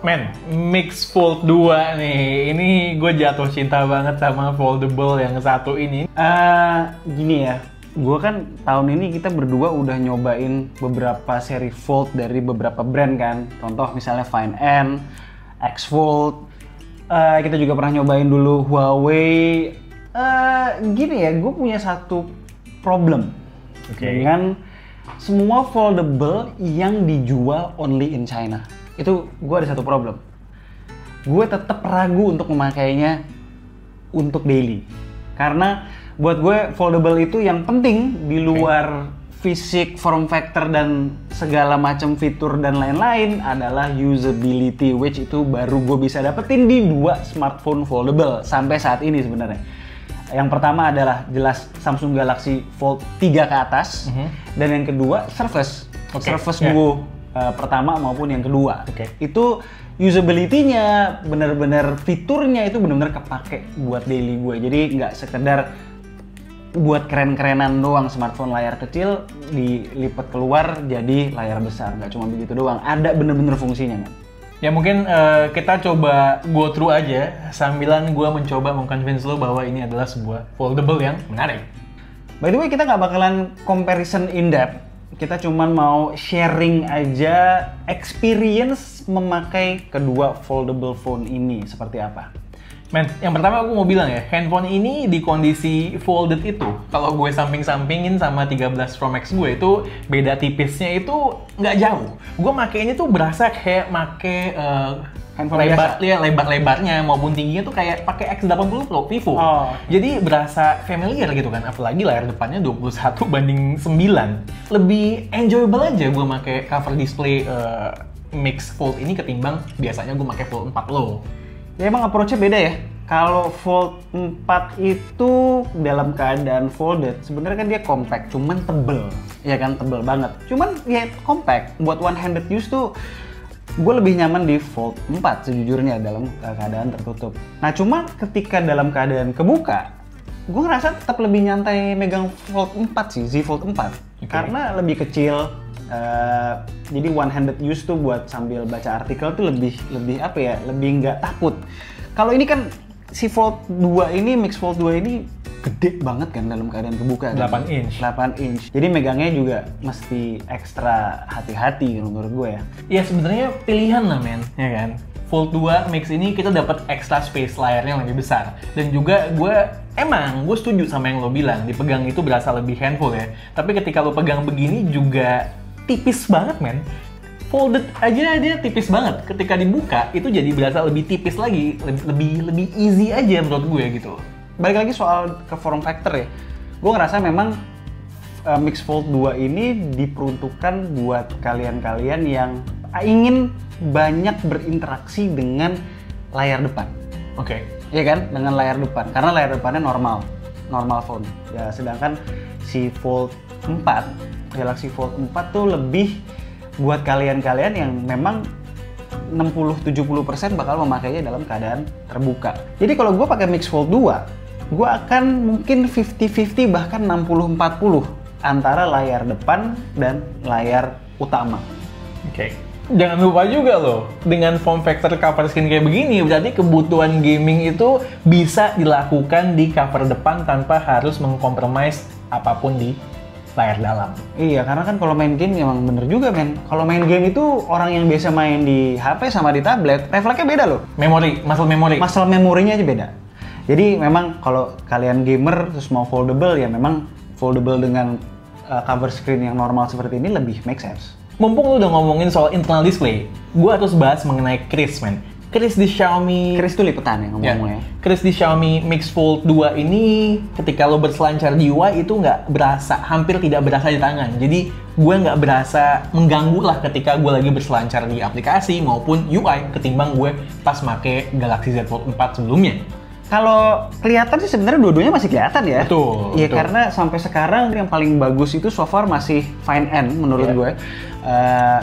Men, Mix Fold 2 nih. Ini gue jatuh cinta banget sama foldable yang satu ini. Eh, gini ya, gue kan tahun ini kita berdua udah nyobain beberapa seri Fold dari beberapa brand kan. Contoh misalnya Fine N, X Fold. Eh, kita juga pernah nyobain dulu Huawei. Eh, gini ya, gue punya satu problem Oke. dengan semua foldable yang dijual only in China. Itu gue ada satu problem. Gue tetap ragu untuk memakainya untuk daily. Karena buat gue foldable itu yang penting di luar fisik, form factor dan segala macam fitur dan lain-lain adalah usability which itu baru gue bisa dapetin di dua smartphone foldable sampai saat ini sebenarnya. Yang pertama adalah jelas Samsung Galaxy Fold 3 ke atas Mhm. dan yang kedua Surface. Oke, Surface ya. Duo uh, pertama maupun yang kedua. Oke. Itu usability-nya, bener-bener fiturnya itu bener-bener kepake buat daily gue. Jadi nggak sekedar buat keren-kerenan doang smartphone layar kecil dilipat keluar jadi layar besar. Nggak cuma begitu doang. Ada bener-bener fungsinya, man. Ya mungkin eh, kita coba go through aja sambilan gue mencoba mengconvince lo bahwa ini adalah sebuah foldable yang menarik. By the way, kita nggak bakalan comparison in depth. Kita cuman mau sharing aja experience memakai kedua foldable phone ini seperti apa. Men, yang pertama aku mau bilang ya, handphone ini di kondisi folded itu, kalau gue samping-sampingin sama 13 Pro Max gue itu beda tipisnya itu nggak jauh. Gue makainya tuh berasa kayak make eh, Handphone lebar, biasa? ya, lebar-lebarnya maupun tingginya tuh kayak pakai X80 Pro Vivo. Oh. Jadi berasa familiar gitu kan, apalagi layar depannya 21 banding 9. Lebih enjoyable aja gue make cover display eh, Mix Fold ini ketimbang biasanya gue make Fold 4 Low. Ya emang approach-nya beda ya. Kalau Fold 4 itu dalam keadaan folded, sebenarnya kan dia compact, cuman tebel. Ya kan, tebel banget. Cuman ya compact. Buat one handed use tuh gue lebih nyaman di Fold 4 sejujurnya dalam keadaan tertutup. Nah cuma ketika dalam keadaan kebuka, gue ngerasa tetap lebih nyantai megang Fold 4 sih, Z Fold 4. Oke. Karena lebih kecil, eh, jadi one handed use tuh buat sambil baca artikel tuh lebih lebih apa ya, lebih nggak takut. Kalau ini kan si Fold 2 ini, Mix Fold 2 ini gede banget kan dalam keadaan kebuka. kan? 8 inch. 8 inch. Jadi megangnya juga mesti ekstra hati-hati menurut gue ya. Ya sebenarnya pilihan lah men, ya kan. Fold 2 Mix ini kita dapat extra space layarnya yang lebih besar. Dan juga gue emang gue setuju sama yang lo bilang, dipegang itu berasa lebih handful ya. Tapi ketika lo pegang begini juga tipis banget men. Folded aja dia tipis banget. Ketika dibuka itu jadi berasa lebih tipis lagi, lebih lebih, lebih easy aja menurut gue gitu. Balik lagi soal ke form factor ya. Gue ngerasa memang uh, Mix Fold 2 ini diperuntukkan buat kalian-kalian yang ingin banyak berinteraksi dengan layar depan. Oke. Iya kan? Dengan layar depan. Karena layar depannya normal. Normal phone. Ya, sedangkan si Fold 4, Galaxy Fold 4 tuh lebih buat kalian-kalian yang memang 60-70% bakal memakainya dalam keadaan terbuka. Jadi kalau gue pakai Mix Fold 2, gue akan mungkin 50-50 bahkan 60-40 antara layar depan dan layar utama. Oke. Jangan lupa juga loh, dengan form factor cover screen kayak begini, berarti kebutuhan gaming itu bisa dilakukan di cover depan tanpa harus mengkompromis apa pun di layar dalam. Iya, karena kan kalau main game emang bener juga men. Kalau main game itu orang yang biasa main di HP sama di tablet, refleksnya beda loh. Memori, muscle memory. Masalah memorinya aja beda. Jadi memang kalau kalian gamer terus mau foldable ya memang foldable dengan uh, cover screen yang normal seperti ini lebih make sense. Mumpung lu udah ngomongin soal internal display, gue harus bahas mengenai Kris, men. Kris di Xiaomi Kris tuh lipetan ya Ya. ngomongnya. Kris di Xiaomi Mix Fold 2 ini ketika lo berselancar di UI itu nggak berasa, hampir tidak berasa di tangan. Jadi gue nggak berasa mengganggu lah ketika gue lagi berselancar di aplikasi maupun UI ketimbang gue pas make Galaxy Z Fold 4 sebelumnya. Kalau kelihatan sih sebenarnya dua-duanya masih kelihatan ya. Betul, Iya karena sampai sekarang yang paling bagus itu so far masih Fine N menurut Iya. gue. Eh,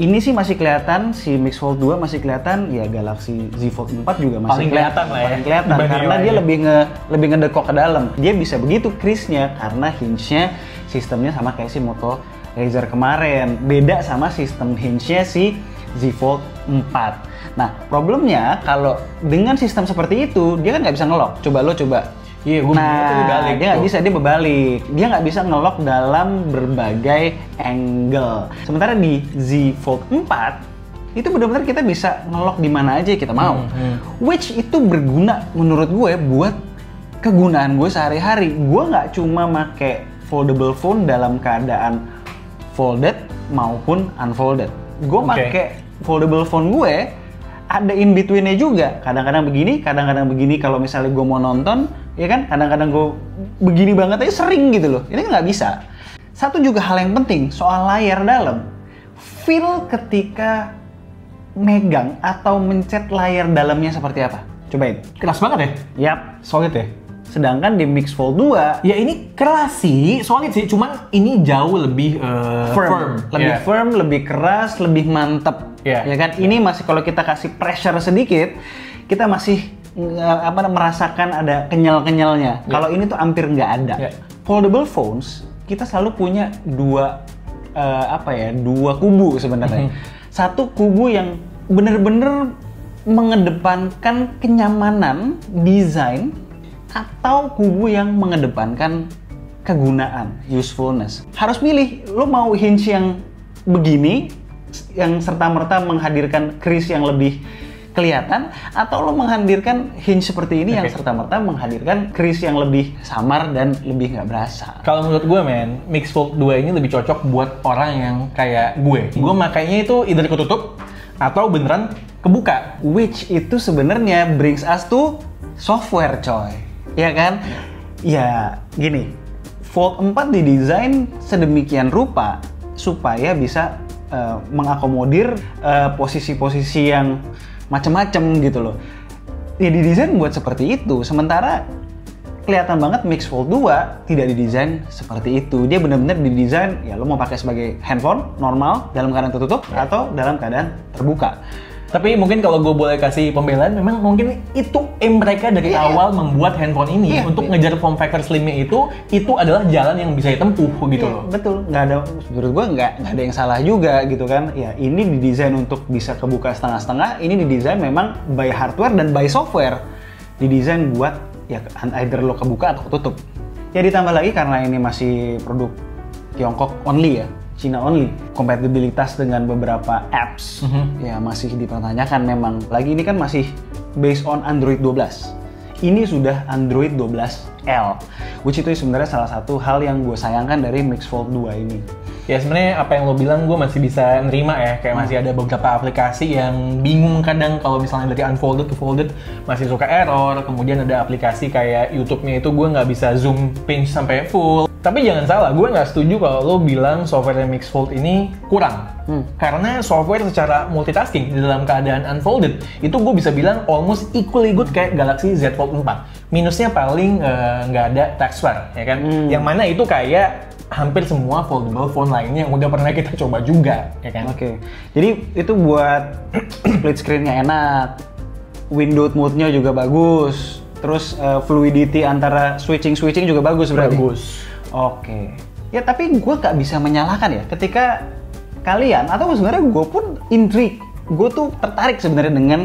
ini sih masih kelihatan si Mix Fold 2 masih kelihatan ya Galaxy Z Fold 4 juga masih Paling kelihatan lah ya, paling kelihatan dibanding karena dia lebih nge lebih ngedekok ke dalam dia bisa begitu krisnya karena hinge-nya sistemnya sama kayak si Moto Razer kemarin beda sama sistem hinge-nya si Z Fold 4. Nah, problemnya kalau dengan sistem seperti itu, dia kan nggak bisa ngelock. Coba lo coba. Iya, gue nah, balik dia nggak bisa, dia berbalik. Dia nggak bisa ngelock dalam berbagai angle. Sementara di Z Fold 4, itu benar-benar kita bisa ngelock di mana aja kita mau. Hmm, hmm. Which itu berguna menurut gue buat kegunaan gue sehari-hari. Gue nggak cuma make foldable phone dalam keadaan folded maupun unfolded. Gue Oke. make foldable phone gue ada in betweennya juga. Kadang-kadang begini, kadang-kadang begini. Kalau misalnya gue mau nonton, ya kan? Kadang-kadang gue begini banget aja sering gitu loh. Ini nggak bisa. Satu juga hal yang penting soal layar dalam. Feel ketika megang atau mencet layar dalamnya seperti apa? Cobain. Keras banget ya? Yap. Solid ya? Sedangkan di Mix Fold 2 Ya ini keras sih, solid sih, cuman ini jauh lebih eh, firm, lebih Iya. firm, lebih keras, lebih mantep. Iya. Ya kan? Ini masih kalau kita kasih pressure sedikit, kita masih apa merasakan ada kenyal-kenyalnya. Iya. Kalau ini tuh hampir nggak ada. Iya. Foldable phones kita selalu punya dua eh, apa ya? Dua kubu sebenarnya. Mhm. Satu kubu yang bener-bener mengedepankan kenyamanan, desain, atau kubu yang mengedepankan kegunaan, usefulness. Harus milih, lo mau hinge yang begini, yang serta-merta menghadirkan kris yang lebih kelihatan, atau lo menghadirkan hinge seperti ini yang Oke. serta-merta menghadirkan kris yang lebih samar dan lebih nggak berasa. Kalau menurut gue men, Mix Fold 2 ini lebih cocok buat orang yang kayak gue. Gue makainya itu either ketutup atau beneran kebuka. Which itu sebenarnya brings us to software coy. Ya kan? Ya gini, Fold 4 didesain sedemikian rupa supaya bisa eh, mengakomodir eh, posisi-posisi yang macam-macam gitu loh. Ya didesain buat seperti itu. Sementara kelihatan banget Mix Fold 2 tidak didesain seperti itu. Dia benar-benar didesain ya lo mau pakai sebagai handphone normal dalam keadaan tertutup atau dalam keadaan terbuka. Tapi mungkin kalau gue boleh kasih pembelaan, memang mungkin itu aim mereka dari Iya. awal membuat handphone ini Iya, untuk iya. ngejar form factor slimnya itu, itu adalah jalan yang bisa ditempuh gitu Iya, loh. Betul, nggak ada menurut gua nggak nggak ada yang salah juga gitu kan. Ya ini didesain untuk bisa kebuka setengah-setengah. Ini didesain memang by hardware dan by software. Didesain buat ya either lo kebuka atau ketutup. Ya ditambah lagi karena ini masih produk Tiongkok only ya, Cina only. Kompatibilitas dengan beberapa apps Mhm. ya masih dipertanyakan memang. Lagi ini kan masih based on Android 12. Ini sudah Android 12L, which itu sebenarnya salah satu hal yang gue sayangkan dari Mix Fold 2 ini. Ya sebenarnya apa yang lo bilang gue masih bisa nerima ya, kayak masih ada beberapa aplikasi yang bingung kadang kalau misalnya dari unfolded ke folded masih suka error. Kemudian ada aplikasi kayak YouTube-nya itu gue nggak bisa zoom pinch sampai full. Tapi jangan salah, gue nggak setuju kalau lo bilang software Mix Fold ini kurang. Hmm. Karena software secara multitasking di dalam keadaan unfolded itu gue bisa bilang almost equally good kayak Galaxy Z Fold 4. Minusnya paling eh, nggak ada text bar, ya kan? Hmm. Yang mana itu kayak hampir semua foldable phone lainnya yang udah pernah kita coba juga, ya kan? Oke, jadi itu buat split screen-nya enak, window mode-nya juga bagus, terus uh, fluidity antara switching-switching juga bagus berarti? Bagus. Oke. Ya tapi gue gak bisa menyalahkan ya ketika kalian atau sebenarnya gue pun intrigue, gue tuh tertarik sebenarnya dengan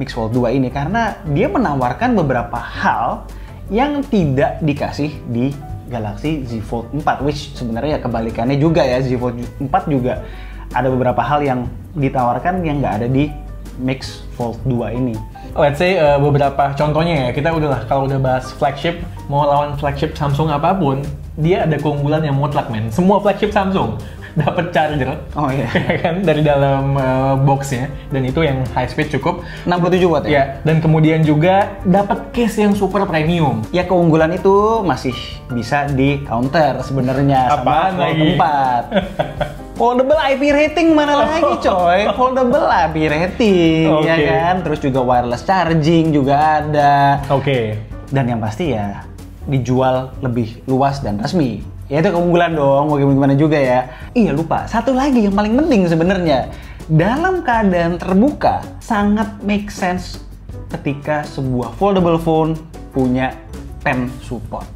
Mix Fold 2 ini karena dia menawarkan beberapa hal yang tidak dikasih di Galaxy Z Fold 4, which sebenarnya ya kebalikannya juga ya Z Fold 4 juga ada beberapa hal yang ditawarkan yang nggak ada di Mix Fold 2 ini. Let's say eh, beberapa contohnya ya, kita udah lah kalau udah bahas flagship, mau lawan flagship Samsung apa pun, dia ada keunggulan yang mutlak men. Semua flagship Samsung dapat charger, Oh iya. ya kan dari dalam eh, boxnya, dan itu yang high speed cukup. 67 watt ya? Ya, dan kemudian juga dapat case yang super premium. Ya keunggulan itu masih bisa di counter sebenarnya sama lagi? 4. Foldable IP rating mana lagi coy? Foldable IP rating ya Oke. kan. Terus juga wireless charging juga ada. Oke. Dan yang pasti ya dijual lebih luas dan resmi. Ya itu keunggulan dong, mau gimana juga ya. Iya lupa, satu lagi yang paling penting sebenarnya. Dalam keadaan terbuka, sangat make sense ketika sebuah foldable phone punya pen support.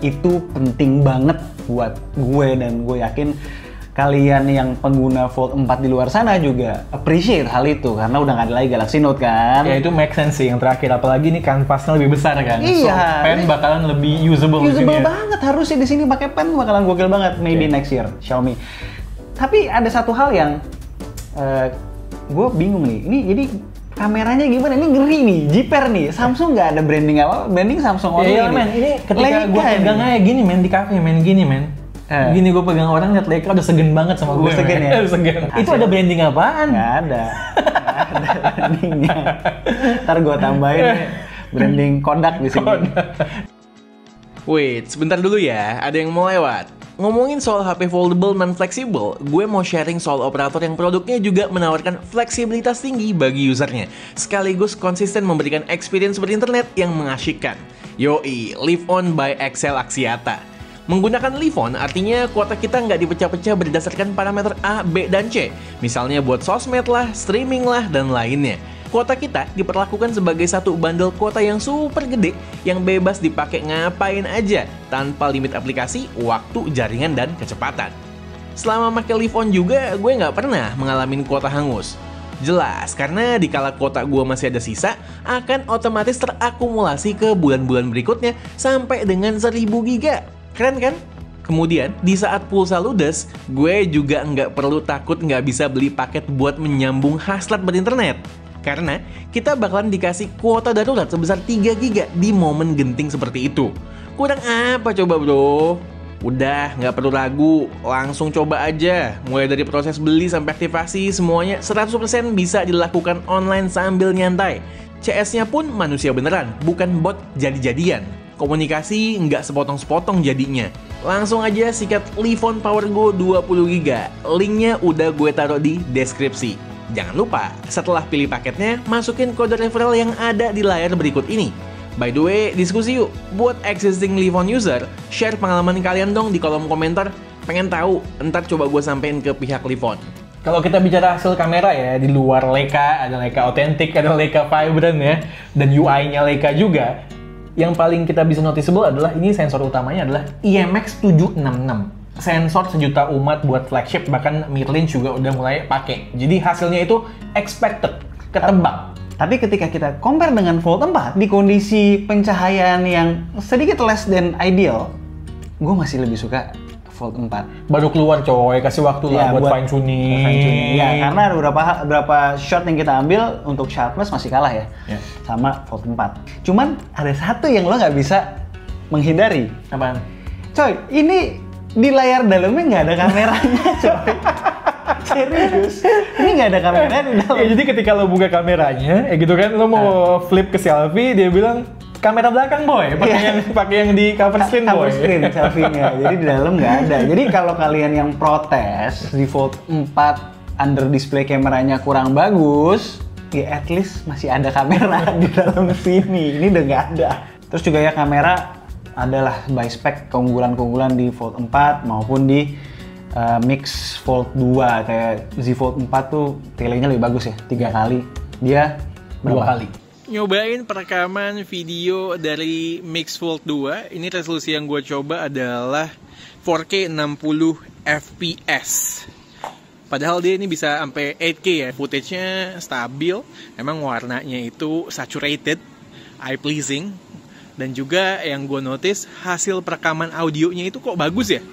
Itu penting banget buat gue dan gue yakin kalian yang pengguna Fold 4 di luar sana juga appreciate hal itu karena udah nggak ada lagi Galaxy Note kan. Ya itu make sense sih yang terakhir apalagi nih kanvasnya lebih besar kan. Iya. So, pen bakalan lebih usable, Usable ya. banget harusnya di sini pakai pen bakalan gokil banget maybe Oke. next year Xiaomi. Tapi ada satu hal yang gue bingung nih. Ini jadi kameranya gimana? Ini ngeri nih, jiper nih. Samsung nggak ada branding apa? Branding Samsung only iya, men, ini ketika gue pegang aja gini men di kafe men gini men. Eh. Gini gue pegang orang liat Leica udah segen banget sama gue. Segen ya? Segen. Hasil. Itu ada branding apaan? Nggak ada. Nggak ada brandingnya. Ntar gue tambahin branding Kodak di sini. Wait, sebentar dulu ya, ada yang mau lewat. Ngomongin soal HP foldable non fleksibel, gue mau sharing soal operator yang produknya juga menawarkan fleksibilitas tinggi bagi usernya, sekaligus konsisten memberikan experience berinternet yang mengasyikkan. Yoi, Live On by Excel Axiata. Menggunakan Live On artinya kuota kita nggak dipecah-pecah berdasarkan parameter A, B, dan C. Misalnya buat sosmed lah, streaming lah, dan lainnya. Kuota kita diperlakukan sebagai satu bundle kuota yang super gede yang bebas dipakai ngapain aja tanpa limit aplikasi, waktu, jaringan, dan kecepatan. Selama pakai Live On juga, gue nggak pernah mengalami kuota hangus. Jelas, karena di kala kuota gue masih ada sisa, akan otomatis terakumulasi ke bulan-bulan berikutnya sampai dengan 1000 giga. Keren kan? Kemudian, di saat pulsa ludes, gue juga nggak perlu takut nggak bisa beli paket buat menyambung hasrat berinternet. Karena kita bakalan dikasih kuota darurat sebesar 3 giga di momen genting seperti itu. Kurang apa coba bro? Udah, nggak perlu ragu, langsung coba aja. Mulai dari proses beli sampai aktivasi, semuanya 100% bisa dilakukan online sambil nyantai. CS-nya pun manusia beneran, bukan bot jadi-jadian. Komunikasi nggak sepotong-sepotong jadinya. Langsung aja sikat Livon PowerGo 20GB. Linknya udah gue taruh di deskripsi. Jangan lupa, setelah pilih paketnya, masukin kode referral yang ada di layar berikut ini. By the way, diskusi yuk. Buat existing Livon user, share pengalaman kalian dong di kolom komentar. Pengen tahu, ntar coba gue sampein ke pihak Livon. Kalau kita bicara hasil kamera ya, di luar Leica, ada Leica Authentic, ada Leica Vibrant ya, dan UI-nya Leica juga, yang paling kita bisa noticeable adalah ini sensor utamanya adalah IMX 766. Sensor sejuta umat buat flagship, bahkan Mirlin juga udah mulai pakai. Jadi hasilnya itu expected, ketebak. Tapi ketika kita compare dengan Fold 4 di kondisi pencahayaan yang sedikit less than ideal, gue masih lebih suka Fold 4. Baru keluar coy, kasih waktu lah Ya, buat, buat- fine tuning. Fine tuning. Ya, karena ada beberapa beberapa shot yang kita ambil untuk sharpness masih kalah ya, Ya. sama Fold 4. Cuman ada satu yang lo nggak bisa menghindari. Apaan? Coy, ini di layar dalamnya nggak ada kameranya, coy. Serius, ini nggak ada kamera di dalam. Ya jadi ketika lo buka kameranya, ya gitu kan, lo mau flip ke selfie, dia bilang kamera belakang boy, pakai Iya. yang pakai yang di cover screen boy. cover screen selfie-nya. Jadi di dalam nggak ada. Jadi kalau kalian yang protes di Fold 4 under display kameranya kurang bagus, ya at least masih ada kamera di dalam sini. Ini udah nggak ada. Terus juga ya kamera adalah by spec keunggulan-keunggulan di Fold 4 maupun di uh, Mix Fold 2 kayak Z Fold 4 tuh telenya lebih bagus ya tiga kali dia Dua berapa? kali. Nyobain perekaman video dari Mixfold 2. Ini resolusi yang gue coba adalah 4K 60 FPS. Padahal dia ini bisa sampai 8K ya. Footage-nya stabil. Emang warnanya itu saturated, eye pleasing. Dan juga yang gue notice hasil perekaman audionya itu kok bagus ya.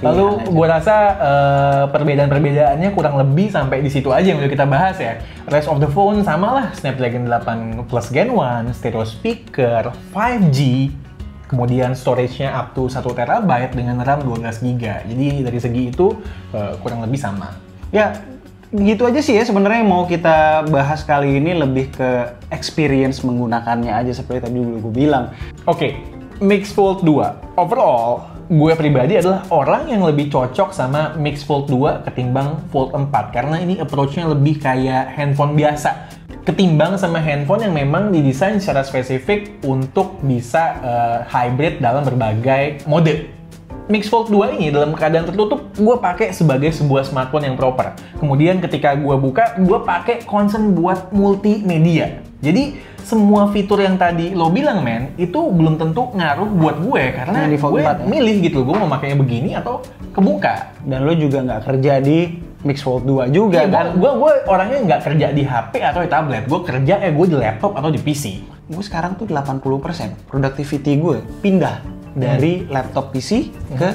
Lalu gue rasa eh, perbedaan-perbedaannya kurang lebih sampai di situ aja yang udah kita bahas ya. Rest of the phone sama lah, Snapdragon 8 Plus Gen 1, stereo speaker, 5G, kemudian storage-nya up to 1 TB dengan RAM 12 GB. Jadi dari segi itu eh, kurang lebih sama. Ya, gitu aja sih ya sebenarnya mau kita bahas kali ini lebih ke experience menggunakannya aja seperti tadi dulu gue bilang. Oke, Mix Fold 2. Overall, gue pribadi adalah orang yang lebih cocok sama Mix Fold 2 ketimbang Fold 4 karena ini approach-nya lebih kayak handphone biasa ketimbang sama handphone yang memang didesain secara spesifik untuk bisa eh, hybrid dalam berbagai mode. Mix Fold 2 ini dalam keadaan tertutup gue pakai sebagai sebuah smartphone yang proper. Kemudian ketika gue buka, gue pakai concern buat multimedia. Jadi semua fitur yang tadi lo bilang men itu belum tentu ngaruh buat gue karena Fold gue 4 ya? milih gitu gue mau makainya begini atau kebuka. Dan lo juga nggak kerja di Mix Fold 2 juga Iya, kan? gue gue orangnya nggak kerja di HP atau di tablet, gue kerja eh gue di laptop atau di PC. Gue sekarang tuh 80% productivity gue pindah dari laptop PC ke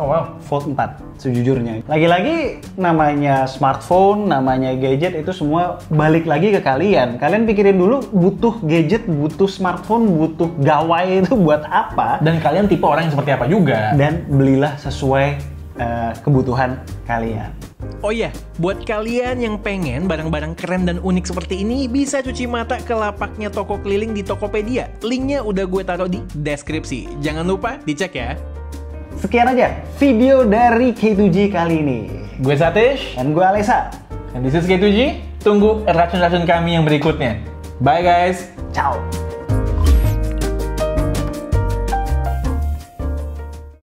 Oh wow. Fold 4 sejujurnya. Lagi-lagi namanya smartphone, namanya gadget itu semua balik lagi ke kalian. Kalian pikirin dulu butuh gadget, butuh smartphone, butuh gawai itu buat apa? Dan kalian tipe orang yang seperti apa juga. Dan belilah sesuai eh, kebutuhan kalian. Oh iya, buat kalian yang pengen barang-barang keren dan unik seperti ini, bisa cuci mata ke lapaknya toko keliling di Tokopedia. Linknya udah gue taruh di deskripsi. Jangan lupa dicek ya. Sekian aja video dari K2G kali ini. Gue Satish, Dan gue Alesa. and this is K2G. Tunggu racun-racun kami yang berikutnya. Bye guys. Ciao.